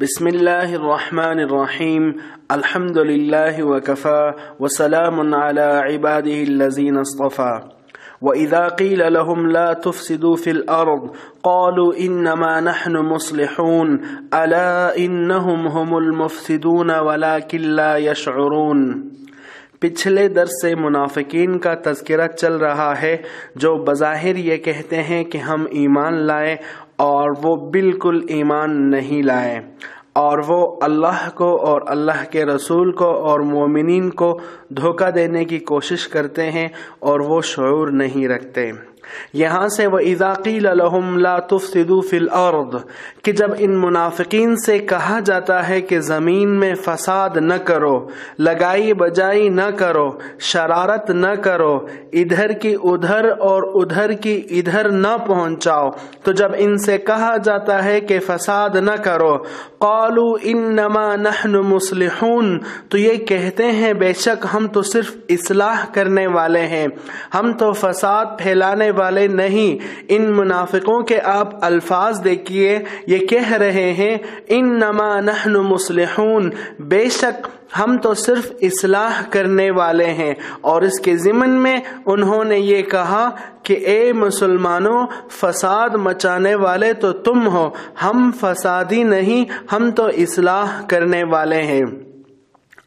بسم الله الرحمن الرحيم الحمد لله وكفى وسلام على عباده الذين اصطفى وإذا قيل لهم لا تفسدوا في الأرض، قالوا إنما نحن مصلحون، ألا إنهم هم المفسدون ولكن لا يشعرون. پچھلے درس سے منافقین کا تذکرہ چل رہا ہے، جو بظاہر یہ کہتے ہیں کہ ہم ایمان لائے اور وہ بالکل ایمان نہیں لائے اور وہ اللہ کو اور اللہ کے رسول کو اور مومنین کو دھوکہ دینے کی کوشش کرتے ہیں اور وہ شعور نہیں رکھتے۔ یہاں سے وہ اضاقی لہم لا تفسدو فی الارض کہ جب ان منافقین سے کہا جاتا ہے کہ زمین میں فساد نہ کرو، لگائی بجائی نہ کرو، شرارت نہ کرو، ادھر کی ادھر اور ادھر کی ادھر نہ پہنچاؤ، تو جب ان سے کہا جاتا ہے کہ فساد نہ کرو قالو انما نحن مصلحون، تو یہ کہتے ہیں بے شک ہم تو صرف اصلاح کرنے والے ہیں، ہم تو فساد پھیلانے والے والے نہیں۔ ان منافقوں کے آپ الفاظ دیکھیے، یہ کہہ رہے ہیں، انما نحن مصلحون۔ بے شک ہم تو صرف اصلاح کرنے والے ہیں۔ اور اس کے ضمن میں انہوں نے یہ کہا کہ اے مسلمانوں، فساد مچانے والے تو تم ہو، ہم فسادی نہیں، ہم تو اصلاح کرنے والے ہیں۔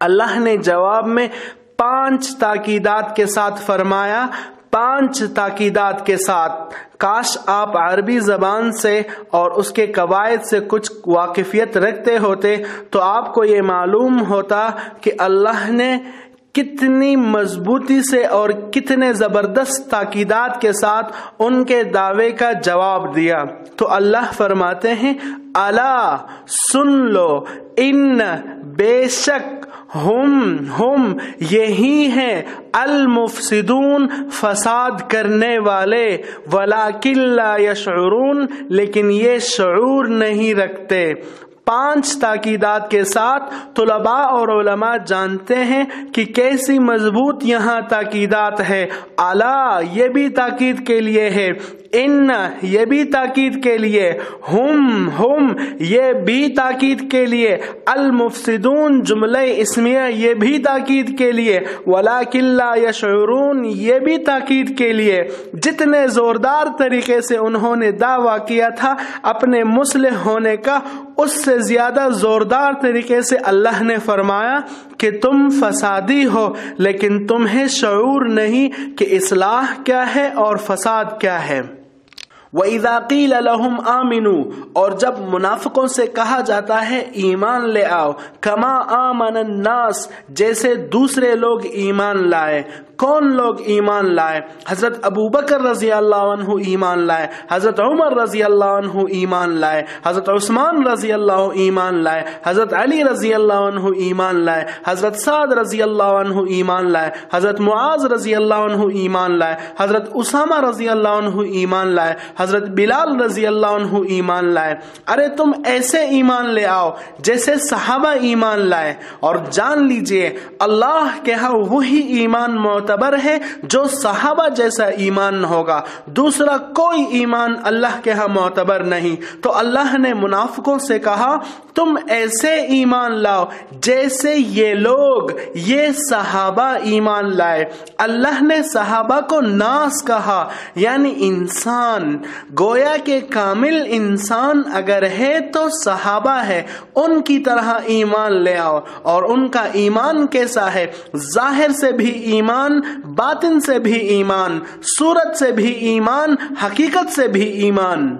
اللہ نے جواب میں پانچ تاکیدات کے ساتھ فرمایا پانچ تاکیدات کے ساتھ۔ کاش آپ عربی زبان سے اور اس کے قواعد سے کچھ واقفیت رکھتے ہوتے تو آپ کو یہ معلوم ہوتا کہ اللہ نے کتنی مضبوطی سے اور کتنے زبردست تاکیدات کے ساتھ ان کے دعوے کا جواب دیا۔ تو اللہ فرماتے ہیں اللہ سن لو، ان، بے شک ہم ہم یہی ہیں المفسدون، فساد کرنے والے ولاکن لا یشعرون، لیکن یہ شعور نہیں رکھتے۔ پانچ تاکیدات کے ساتھ طلباء اور علماء جانتے ہیں کہ کیسی مضبوط یہاں تاکیدات ہے۔ اعلی، یہ بھی تاکید کے لیے ہے۔ ان، یہ بھی تاکید کے لیے، ہم ہم، یہ بھی تاکید کے لیے، المفسدون جملہ اسمیہ، یہ بھی تاکید کے لیے ولاکن لا یشعرون، یہ بھی تاکید کے لیے۔ جتنے زوردار طریقے سے انہوں نے دعویٰ کیا تھا اپنے مسلح ہونے کا، اس سے زیادہ زوردار طریقے سے اللہ نے فرمایا کہ تم فسادی ہو، لیکن تمہیں شعور نہیں کہ اصلاح کیا ہے اور فساد کیا ہے۔ وَإِذَا قِيلَ لَهُمْ آمِنُوا اور جب منافقوں سے کہا جاتا ہے ایمان لے آؤ، کما آمن الناس، جیسے دوسرے لوگ ایمان لائے۔ کون لوگ ایمان لائے؟ حضرت ابو بکر رضی اللہ عنہ ایمان لائے، حضرت عمر رضی اللہ عنہ ایمان لائے، حضرت عثمان رضی اللہ ایمان لائے، حضرت علی رضی اللہ عنہ ایمان لائے، حضرت سعد رضی اللہ عنہ ایمان لائے، حضرت معاذ رضی اللہ عنہ ایمان لائے، حضرت اسامہ رضی اللہ عنہ ایمان لائے حضرت بلال رضی اللہ عنہ ایمان لائے۔ ارے تم ایسے ایمان لے آؤ جیسے صحابہ ایمان لائے۔ اور جان لیجیے، اللہ کے ہاں وہی ایمان معتبر ہے جو صحابہ جیسا ایمان ہوگا۔ دوسرا، کوئی ایمان اللہ کے ہاں معتبر نہیں۔ تو اللہ نے منافقوں سے کہا، تم ایسے ایمان لاؤ جیسے یہ لوگ، یہ صحابہ ایمان لائے۔ اللہ نے صحابہ کو ناس کہا یعنی انسان۔ گویا کہ کامل انسان اگر ہے تو صحابہ ہے، ان کی طرح ایمان لے آؤ۔ اور ان کا ایمان کیسا ہے؟ ظاہر سے بھی ایمان، باطن سے بھی ایمان، صورت سے بھی ایمان، حقیقت سے بھی ایمان۔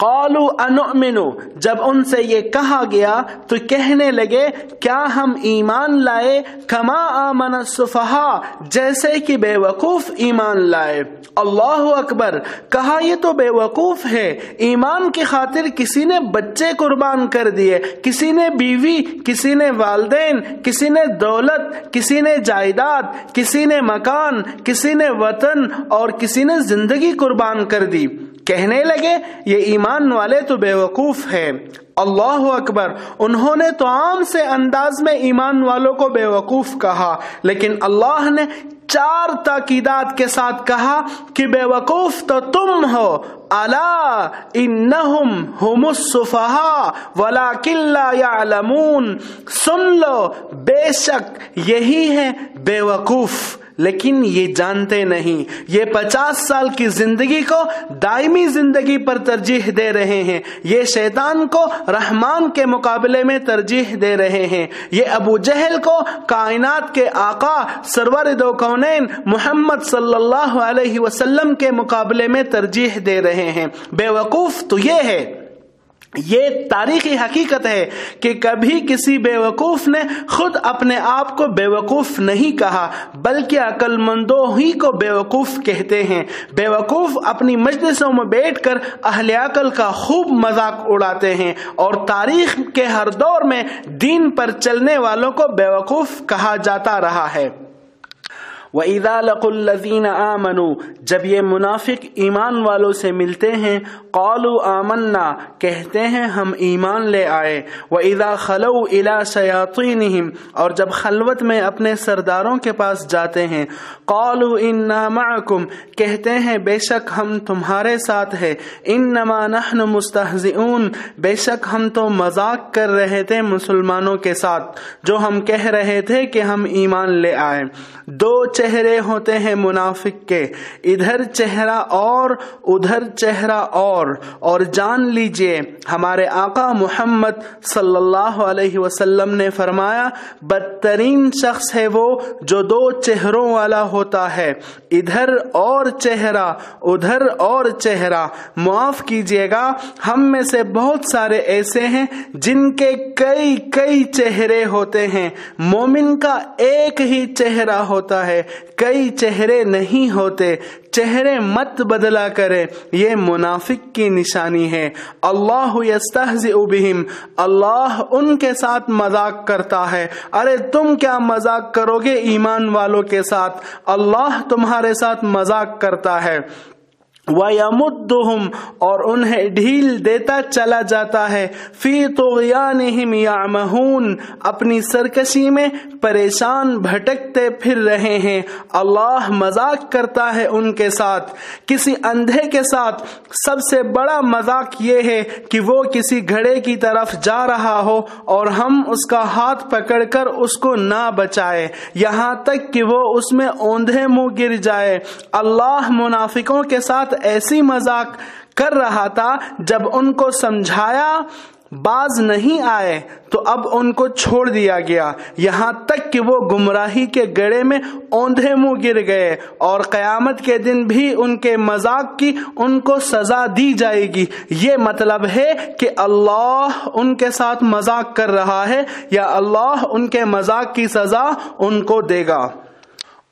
قالو انؤمنو؟ جب ان سے یہ کہا گیا تو کہنے لگے، کیا ہم ایمان لائے؟ کما آمن السفہا جیسے کہ بے وقوف ایمان لائے۔ اللہ اکبر، کہا یہ تو بے وقوف ہے۔ ایمان کی خاطر کسی نے بچے قربان کر دیے، کسی نے بیوی، کسی نے والدین، کسی نے دولت، کسی نے جائیداد، کسی نے مکان، کسی نے وطن، اور کسی نے زندگی قربان کر دی۔ کہنے لگے، یہ ایمان والے تو بے وقوف ہے اللہ اکبر۔ انہوں نے تو عام سے انداز میں ایمان والوں کو بے وقوف کہا، لیکن اللہ نے چار تاکیدات کے ساتھ کہا کہ بے وقوف تو تم ہو۔ اللہ انہم ہم الصفہا ولیکن لا یعلمون۔ سن لو، بے شک یہی ہے بے وقوف لیکن یہ جانتے نہیں۔ یہ پچاس سال کی زندگی کو دائمی زندگی پر ترجیح دے رہے ہیں۔ یہ شیطان کو رحمان کے مقابلے میں ترجیح دے رہے ہیں۔ یہ ابو جہل کو کائنات کے آقا سرور دو کونین محمد صلی اللہ علیہ وسلم کے مقابلے میں ترجیح دے رہے ہیں۔ بے وقوف تو یہ ہے۔ یہ تاریخی حقیقت ہے کہ کبھی کسی بے وقوف نے خود اپنے آپ کو بے وقوف نہیں کہا، بلکہ عقل مندوں ہی کو بے وقوف کہتے ہیں۔ بے وقوف اپنی مجلسوں میں بیٹھ کر اہل عقل کا خوب مذاق اڑاتے ہیں اور تاریخ کے ہر دور میں دین پر چلنے والوں کو بے وقوف کہا جاتا رہا ہے۔ وَإِذَا لَقُوا الَّذِينَ آمَنُوا، جب یہ منافق ایمان والوں سے ملتے ہیں، قَالُوا آمَنَّا، کہتے ہیں ہم ایمان لے آئے۔ وَإِذَا خَلَوْا إِلَى شَيَاطِينِهِمْ، اور جب خلوت میں اپنے سرداروں کے پاس جاتے ہیں، قَالُوا إِنَّا مَعَكُمْ، کہتے ہیں بے شک ہم تمہارے ساتھ ہیں۔ انما نحن مستہزئون بے شک ہم تو مذاق کر رہے تھے مسلمانوں کے ساتھ، جو ہم کہہ رہے تھے کہ ہم ایمان لے آئے۔ دو چہرے ہوتے ہیں منافق کے۔ ادھر چہرہ اور، ادھر چہرہ اور۔ اور جان لیجیے، ہمارے آقا محمد صلی اللہ علیہ وسلم نے فرمایا، بدترین شخص ہے وہ جو دو چہروں والا ہوتا ہے۔ ادھر اور چہرہ، ادھر اور چہرہ۔ معاف کیجیے گا، ہم میں سے بہت سارے ایسے ہیں جن کے کئی کئی چہرے ہوتے ہیں۔ مومن کا ایک ہی چہرہ ہوتا ہے۔ کئی چہرے نہیں ہوتے، چہرے مت بدلا کرے یہ منافق کی نشانی ہے۔ اللہ بہم، اللہ ان کے ساتھ مذاق کرتا ہے۔ ارے تم کیا مذاق کرو گے ایمان والوں کے ساتھ؟ اللہ تمہارے ساتھ مذاق کرتا ہے۔ وَيَمُدُّهُمْ، اور انہیں ڈھیل دیتا چلا جاتا ہے۔ فی طغیانہم یعمہون اپنی سرکشی میں پریشان بھٹکتے پھر رہے ہیں۔ اللہ مذاق کرتا ہے ان کے ساتھ۔ کسی اندھے کے ساتھ سب سے بڑا مذاق یہ ہے کہ وہ کسی گھڑے کی طرف جا رہا ہو اور ہم اس کا ہاتھ پکڑ کر اس کو نہ بچائے۔ یہاں تک کہ وہ اس میں اوندھے منہ گر جائے۔ اللہ منافقوں کے ساتھ ایسی مذاق کر رہا تھا جب ان کو سمجھایا باز نہیں آئے تو اب ان کو چھوڑ دیا گیا۔ یہاں تک کہ وہ گمراہی کے گڑے میں اوندھے منہ گر گئے اور قیامت کے دن بھی ان کے مذاق کی ان کو سزا دی جائے گی۔ یہ مطلب ہے کہ اللہ ان کے ساتھ مذاق کر رہا ہے یا اللہ ان کے مذاق کی سزا ان کو دے گا۔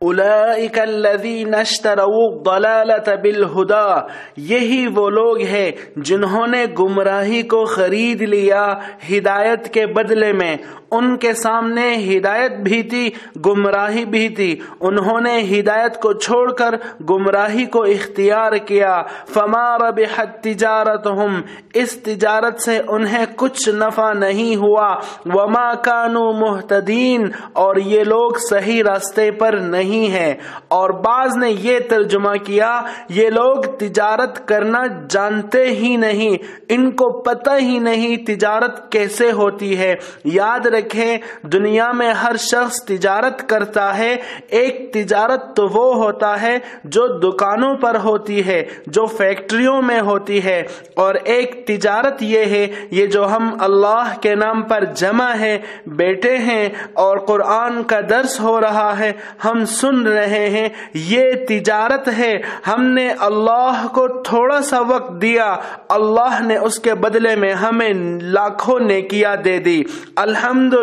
اولئک الذین اشتروا الضلالة بالهدى یہی وہ لوگ ہیں جنہوں نے گمراہی کو خرید لیا ہدایت کے بدلے میں۔ ان کے سامنے ہدایت بھی تھی، گمراہی بھی تھی۔ انہوں نے ہدایت کو چھوڑ کر گمراہی کو اختیار کیا۔ فما ربحت تجارتهم، اس تجارت سے انہیں کچھ نفع نہیں ہوا۔ وما كانوا مهتدین اور یہ لوگ صحیح راستے پر نہیں نہیں ہے۔ اور بعض نے یہ ترجمہ کیا، یہ لوگ تجارت کرنا جانتے ہی نہیں، ان کو پتہ ہی نہیں تجارت کیسے ہوتی ہے۔ یاد رکھیں، دنیا میں ہر شخص تجارت کرتا ہے، ایک تجارت تو وہ ہوتا ہے جو دکانوں پر ہوتی ہے، جو فیکٹریوں میں ہوتی ہے۔ اور ایک تجارت یہ ہے، یہ جو ہم اللہ کے نام پر جمع ہے بیٹے ہیں اور قرآن کا درس ہو رہا ہے، ہم سن رہے ہیں، یہ تجارت ہے۔ ہم نے اللہ کو تھوڑا سا وقت دیا، اللہ نے اس کے بدلے میں ہمیں لاکھوں نے کیا دے دی۔ الحمد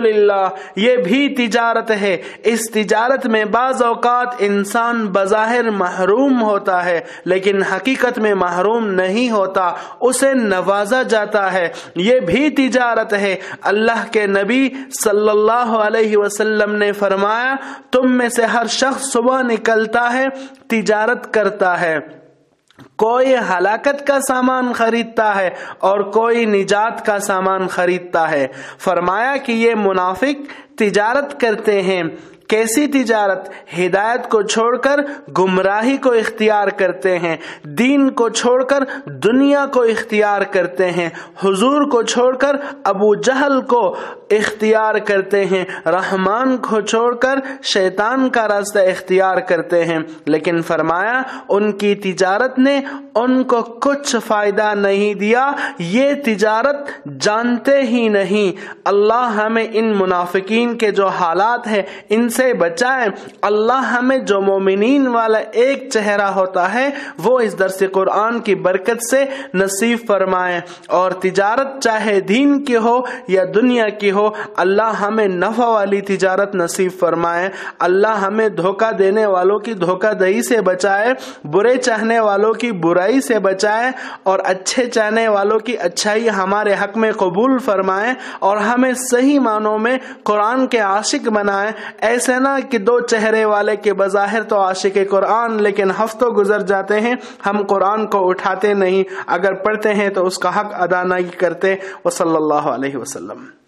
یہ بھی تجارت ہے۔ اس تجارت میں بعض اوقات انسان بظاہر محروم ہوتا ہے، لیکن حقیقت میں محروم نہیں ہوتا، اسے نوازا جاتا ہے۔ یہ بھی تجارت ہے۔ اللہ کے نبی صلی اللہ علیہ وسلم نے فرمایا، تم میں سے ہر شخص صبح نکلتا ہے، تجارت کرتا ہے۔ کوئی ہلاکت کا سامان خریدتا ہے اور کوئی نجات کا سامان خریدتا ہے۔ فرمایا کہ یہ منافق تجارت کرتے ہیں۔ کیسی تجارت ہدایت کو چھوڑ کر گمراہی کو اختیار کرتے ہیں، دین کو چھوڑ کر دنیا کو اختیار کرتے ہیں، حضور کو چھوڑ کر ابو جہل کو اختیار کرتے ہیں، رحمان کو چھوڑ کر شیطان کا راستہ اختیار کرتے ہیں۔ لیکن فرمایا، ان کی تجارت نے ان کو کچھ فائدہ نہیں دیا، یہ تجارت جانتے ہی نہیں۔ اللہ ہمیں ان منافقین کے جو حالات ہیں، ان سے بچائے اللہ ہمیں جو مومنین والا ایک چہرہ ہوتا ہے، وہ اس درس قرآن کی برکت سے نصیب فرمائے اور تجارت چاہے دین کی ہو یا دنیا کی ہو، اللہ ہمیں نفع والی تجارت نصیب فرمائے اللہ ہمیں دھوکہ دینے والوں کی دھوکہ دہی سے بچائے برے چاہنے والوں کی برائی سے بچائے اور اچھے چاہنے والوں کی اچھائی ہمارے حق میں قبول فرمائے اور ہمیں صحیح معنوں میں قرآن کے عاشق بنائے ایسے نہ کہ دو چہرے والے کے بظاہر تو عاشق قرآن، لیکن ہفتوں گزر جاتے ہیں، ہم قرآن کو اٹھاتے نہیں۔ اگر پڑھتے ہیں تو اس کا حق ادا نہیں کرتے۔ وہ صلی اللہ علیہ وسلم۔